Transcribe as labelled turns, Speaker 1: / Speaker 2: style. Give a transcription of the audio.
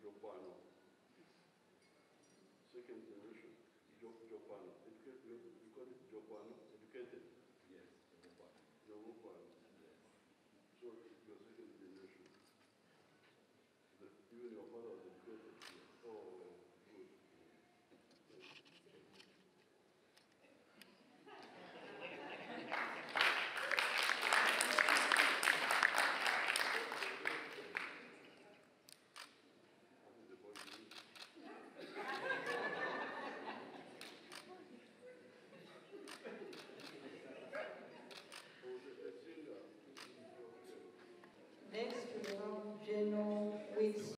Speaker 1: Giovanni. Second generation, Giovanni. Jopano, educated, you call it Giovanni? educated,
Speaker 2: Yes, Giovanni. Giovanni.
Speaker 1: Yes. So your second generation. The- Even your father was educated. Yes. Oh,